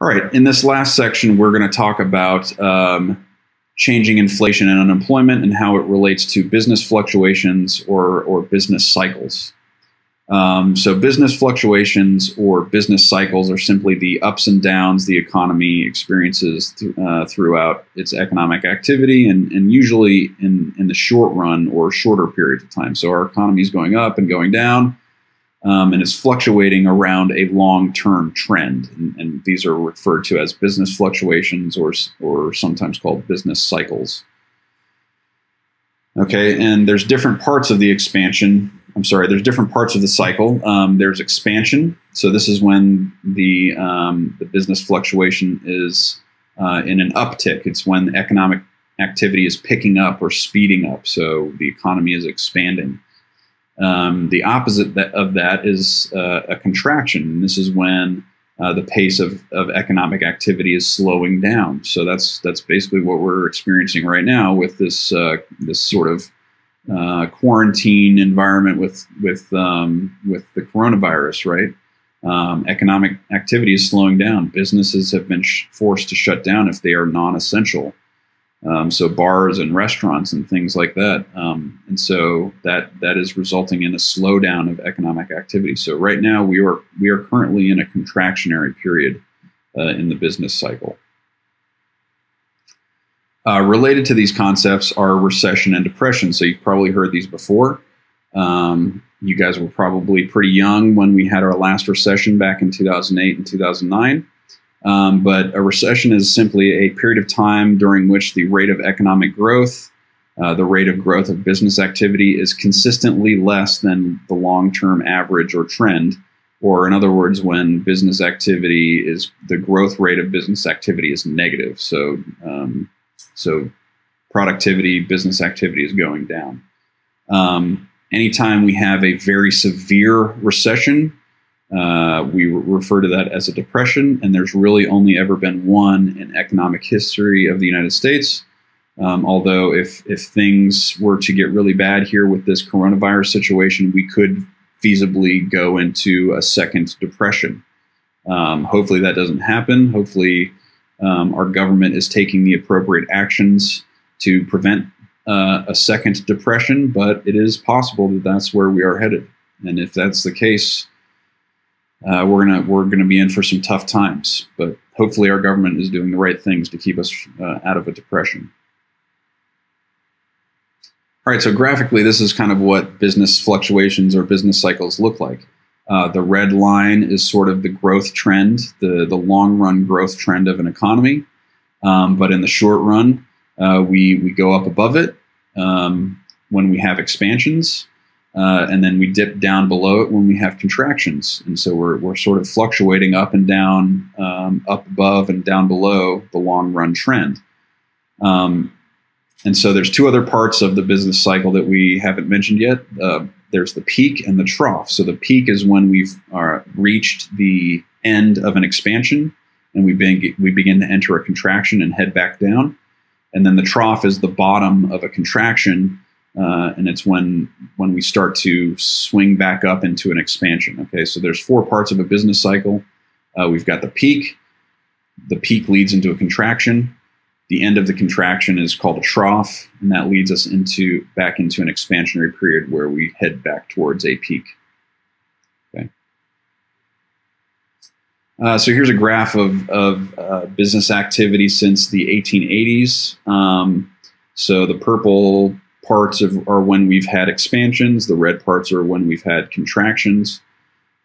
All right, in this last section, we're going to talk about um, changing inflation and unemployment and how it relates to business fluctuations or, or business cycles. Um, so, business fluctuations or business cycles are simply the ups and downs the economy experiences th- uh, throughout its economic activity, and, and usually in, in the short run or shorter periods of time. So, our economy is going up and going down, um, and it's fluctuating around a long term trend. And, and, these are referred to as business fluctuations or, or sometimes called business cycles. Okay, and there's different parts of the expansion I'm sorry, there's different parts of the cycle. Um, there's expansion. So this is when the um, the business fluctuation is uh, in an uptick. It's when economic activity is picking up or speeding up. So the economy is expanding. Um, the opposite of that is uh, a contraction. This is when uh, the pace of, of economic activity is slowing down. So that's that's basically what we're experiencing right now with this uh, this sort of uh, quarantine environment with with um, with the coronavirus, right? Um, economic activity is slowing down. Businesses have been sh- forced to shut down if they are non-essential. Um, so bars and restaurants and things like that, um, and so that that is resulting in a slowdown of economic activity. So right now we are we are currently in a contractionary period uh, in the business cycle. Uh, related to these concepts are recession and depression. So you've probably heard these before. Um, you guys were probably pretty young when we had our last recession back in 2008 and 2009. Um, but a recession is simply a period of time during which the rate of economic growth, uh, the rate of growth of business activity is consistently less than the long term average or trend. Or, in other words, when business activity is the growth rate of business activity is negative. So, um, so productivity, business activity is going down. Um, anytime we have a very severe recession, uh, we re- refer to that as a depression, and there's really only ever been one in economic history of the United States. Um, although, if if things were to get really bad here with this coronavirus situation, we could feasibly go into a second depression. Um, hopefully, that doesn't happen. Hopefully, um, our government is taking the appropriate actions to prevent uh, a second depression, but it is possible that that's where we are headed. And if that's the case, uh, we're gonna we're gonna be in for some tough times. But hopefully, our government is doing the right things to keep us uh, out of a depression. All right, so graphically, this is kind of what business fluctuations or business cycles look like. Uh, the red line is sort of the growth trend, the, the long run growth trend of an economy. Um, but in the short run, uh, we, we go up above it um, when we have expansions. Uh, and then we dip down below it when we have contractions. And so we're, we're sort of fluctuating up and down, um, up above and down below the long run trend. Um, and so there's two other parts of the business cycle that we haven't mentioned yet. Uh, there's the peak and the trough. So the peak is when we've uh, reached the end of an expansion and we, begin, we begin to enter a contraction and head back down. And then the trough is the bottom of a contraction, uh, and it's when when we start to swing back up into an expansion. Okay, so there's four parts of a business cycle. Uh, we've got the peak. The peak leads into a contraction. The end of the contraction is called a trough, and that leads us into back into an expansionary period where we head back towards a peak. Okay. Uh, so here's a graph of, of uh, business activity since the 1880s. Um, so the purple parts of, are when we've had expansions. The red parts are when we've had contractions.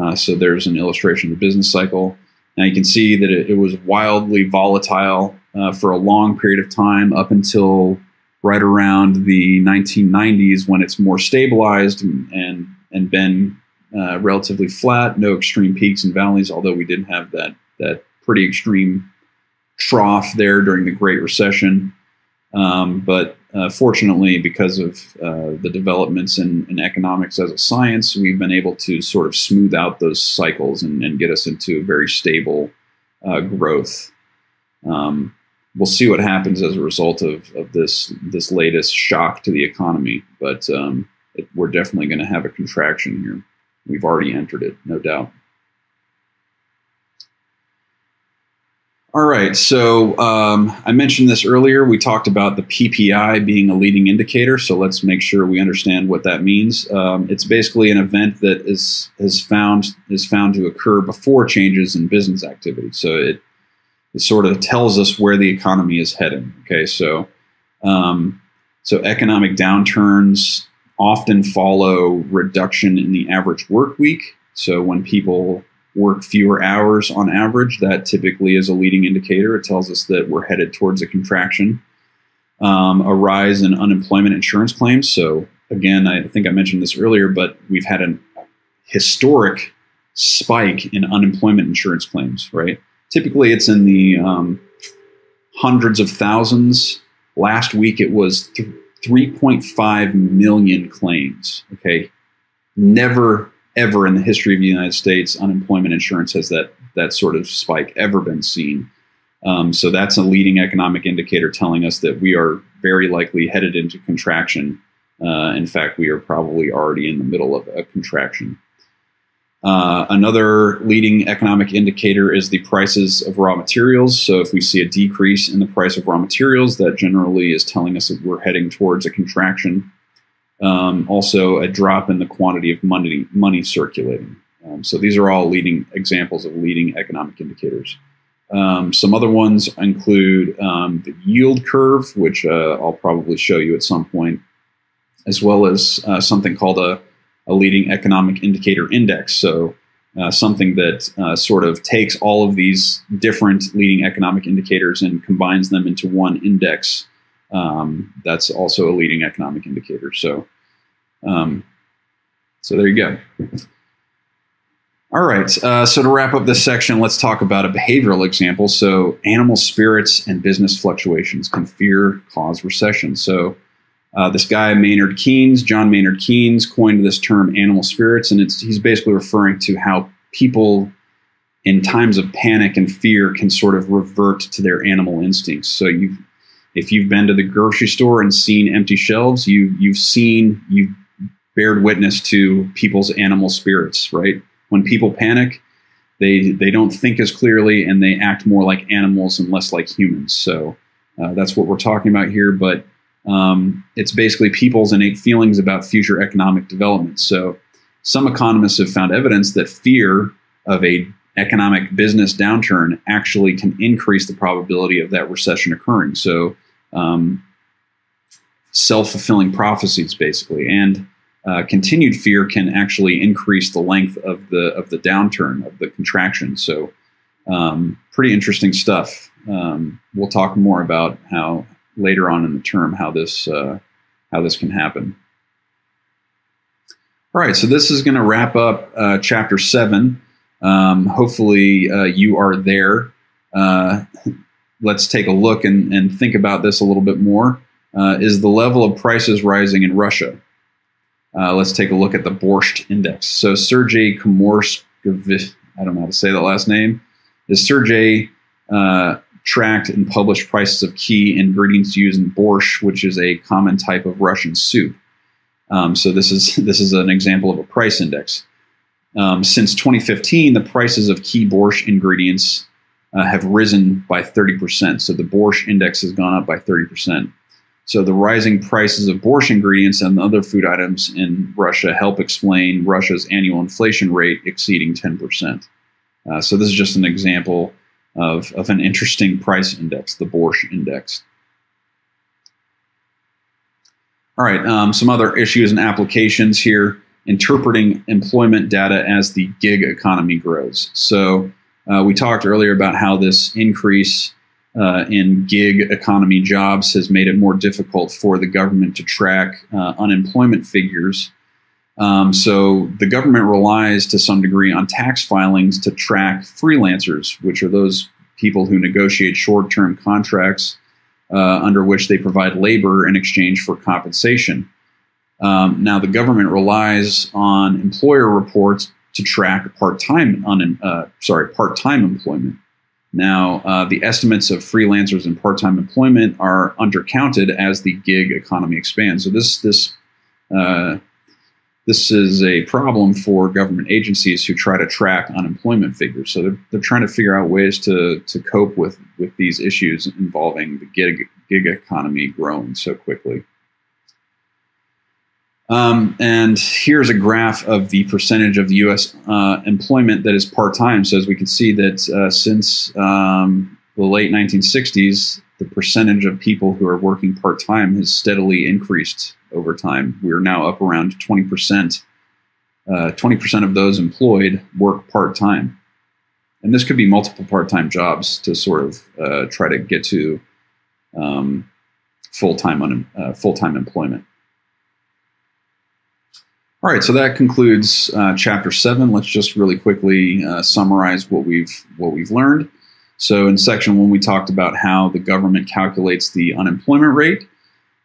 Uh, so there's an illustration of the business cycle. Now you can see that it, it was wildly volatile uh, for a long period of time up until right around the 1990s when it's more stabilized and and, and been uh, relatively flat, no extreme peaks and valleys. Although we did have that that pretty extreme trough there during the Great Recession, um, but uh, fortunately, because of uh, the developments in, in, economics as a science, we've been able to sort of smooth out those cycles and, and get us into a very stable uh, growth. Um, we'll see what happens as a result of, of this this latest shock to the economy. But um, it, we're definitely going to have a contraction here. We've already entered it, no doubt. All right. So um, I mentioned this earlier. We talked about the PPI being a leading indicator. So let's make sure we understand what that means. Um, it's basically an event that is is found is found to occur before changes in business activity. So it it sort of tells us where the economy is heading. Okay. So um, so economic downturns often follow reduction in the average work week. So when people work fewer hours on average. That typically is a leading indicator. It tells us that we're headed towards a contraction. Um, a rise in unemployment insurance claims. So, again, I think I mentioned this earlier, but we've had a historic spike in unemployment insurance claims, right? Typically, it's in the um, hundreds of thousands. Last week, it was th- 3.5 million claims. Okay. Never ever in the history of the United States, unemployment insurance has that that sort of spike ever been seen. Um, so that's a leading economic indicator telling us that we are very likely headed into contraction. Uh, in fact, we are probably already in the middle of a contraction. Uh, another leading economic indicator is the prices of raw materials. So, if we see a decrease in the price of raw materials, that generally is telling us that we're heading towards a contraction. Um, also, a drop in the quantity of money money circulating. Um, so these are all leading examples of leading economic indicators. Um, some other ones include um, the yield curve, which uh, I'll probably show you at some point, as well as uh, something called a, a, leading economic indicator index. So uh, something that uh, sort of takes all of these different leading economic indicators and combines them into one index um, that's also a leading economic indicator. So, um, so there you go. All right. Uh, so to wrap up this section, let's talk about a behavioral example. So animal spirits and business fluctuations can fear cause recession. So uh, this guy Maynard Keynes, John Maynard Keynes, coined this term animal spirits, and it's he's basically referring to how people in times of panic and fear can sort of revert to their animal instincts. So you if you've been to the grocery store and seen empty shelves, you you've seen you've bared witness to people's animal spirits, right? When people panic, they they don't think as clearly and they act more like animals and less like humans. So uh, that's what we're talking about here. But um, it's basically people's innate feelings about future economic development. So some economists have found evidence that fear of a economic business downturn actually can increase the probability of that recession occurring. So um, self fulfilling prophecies, basically. And uh, continued fear can actually increase the length of the of the downturn of the contraction. So, um, pretty interesting stuff. Um, we'll talk more about how later on in the term how this uh, how this can happen. All right, so this is going to wrap up uh, chapter seven. Um, hopefully, uh, you are there. Let's take a look and, and think about this a little bit more. Uh, is the level of prices rising in Russia? Uh, let's take a look at the Borscht Index. So Sergei Komorskov, I don't know how to say that last name, is Sergei uh, tracked and published prices of key ingredients used in borscht, which is a common type of Russian soup. Um, so this is this is an example of a price index. Um, since 2015, the prices of key borscht ingredients uh, have risen by 30%. So the borscht index has gone up by 30%. So the rising prices of borscht ingredients and other food items in Russia help explain Russia's annual inflation rate exceeding 10%. Uh, so this is just an example of, of an interesting price index, the borscht index. All right, um, some other issues and applications here. Interpreting employment data as the gig economy grows. So uh, we talked earlier about how this increase uh, in gig economy jobs has made it more difficult for the government to track uh, unemployment figures. Um, so the government relies to some degree on tax filings to track freelancers, which are those people who negotiate short term contracts uh, under which they provide labor in exchange for compensation. Um, now, the government relies on employer reports to track part-time un, uh, sorry part-time employment. Now, uh, the estimates of freelancers and part-time employment are undercounted as the gig economy expands. So this this uh, this is a problem for government agencies who try to track unemployment figures. So they're, they're trying to figure out ways to, to cope with, with these issues involving the gig, gig economy growing so quickly. Um, and here's a graph of the percentage of the U.S. Uh, employment that is part-time. So as we can see that uh, since um, the late 1960s, the percentage of people who are working part-time has steadily increased over time. We're now up around 20%. Uh, 20% of those employed work part-time. And this could be multiple part-time jobs to sort of uh, try to get to um, full-time, uh, full-time employment. All right, so that concludes uh, chapter seven. Let's just really quickly uh, summarize what we've what we've learned. So in section one, we talked about how the government calculates the unemployment rate.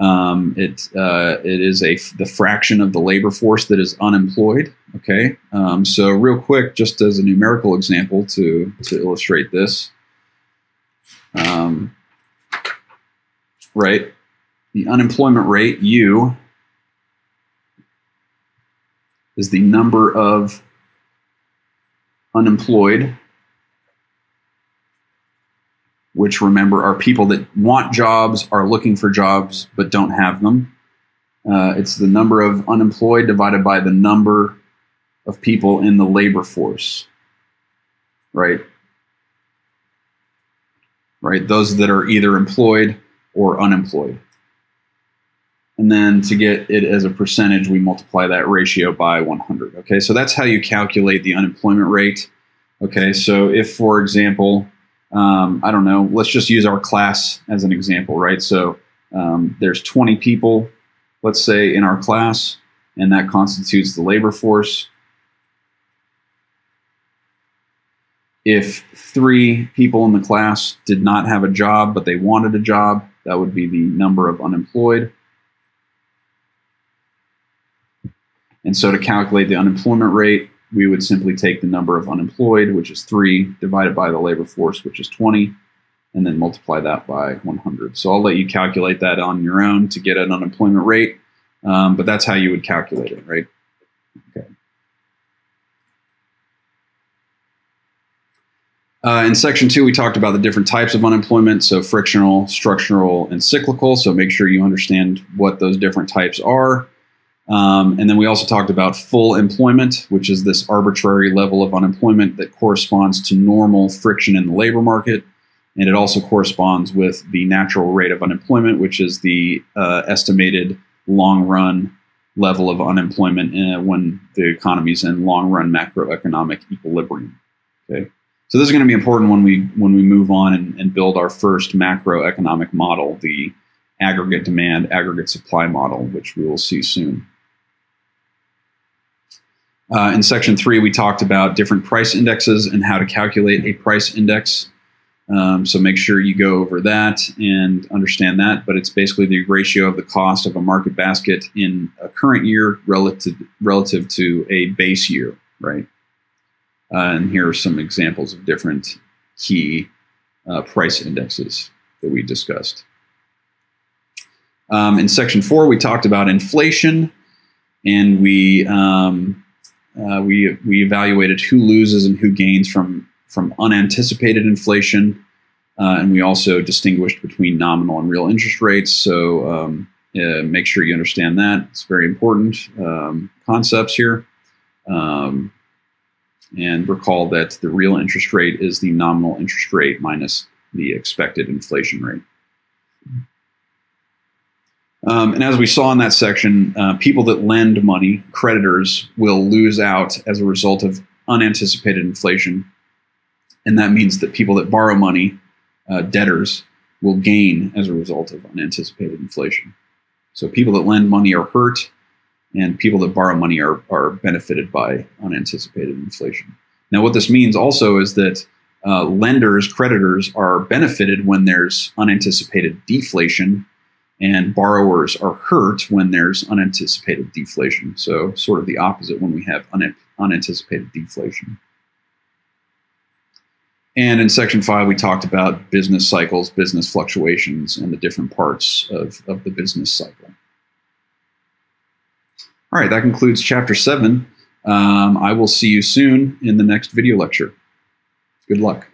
Um, it uh, it is a the fraction of the labor force that is unemployed. Okay, um, so real quick, just as a numerical example to to illustrate this, um, right? The unemployment rate U is the number of unemployed, which remember are people that want jobs, are looking for jobs, but don't have them. Uh, it's the number of unemployed divided by the number of people in the labor force, right? Right? Those that are either employed or unemployed. And then to get it as a percentage, we multiply that ratio by 100. Okay, so that's how you calculate the unemployment rate. Okay, so if, for example, um, I don't know, let's just use our class as an example, right? So um, there's 20 people, let's say, in our class, and that constitutes the labor force. If three people in the class did not have a job, but they wanted a job, that would be the number of unemployed. And so to calculate the unemployment rate, we would simply take the number of unemployed, which is 3, divided by the labor force, which is 20, and then multiply that by 100. So I'll let you calculate that on your own to get an unemployment rate, um, but that's how you would calculate it, right? Okay. Uh, in section two, we talked about the different types of unemployment, so frictional, structural, and cyclical. So make sure you understand what those different types are. Um, and then we also talked about full employment, which is this arbitrary level of unemployment that corresponds to normal friction in the labor market. And it also corresponds with the natural rate of unemployment, which is the uh, estimated long run level of unemployment uh, when the economy is in long run macroeconomic equilibrium. Okay. So this is going to be important when we when we move on and, and build our first macroeconomic model, the aggregate demand, aggregate supply model, which we will see soon. Uh, in section three, we talked about different price indexes and how to calculate a price index. Um, so make sure you go over that and understand that. But it's basically the ratio of the cost of a market basket in a current year relative relative to a base year, right? Uh, and here are some examples of different key uh, price indexes that we discussed. Um, in section four, we talked about inflation, and we um, uh, we we evaluated who loses and who gains from from unanticipated inflation, uh, and we also distinguished between nominal and real interest rates. So um, make sure you understand that; it's very important um, concepts here. Um, and recall that the real interest rate is the nominal interest rate minus the expected inflation rate. Um, and as we saw in that section, uh, people that lend money, creditors, will lose out as a result of unanticipated inflation. And that means that people that borrow money, uh, debtors, will gain as a result of unanticipated inflation. So people that lend money are hurt, and people that borrow money are, are benefited by unanticipated inflation. Now, what this means also is that uh, lenders, creditors are benefited when there's unanticipated deflation and borrowers are hurt when there's unanticipated deflation. So, sort of the opposite when we have un- unanticipated deflation. And in section five, we talked about business cycles, business fluctuations, and the different parts of, of the business cycle. All right, that concludes chapter seven. Um, I will see you soon in the next video lecture. Good luck.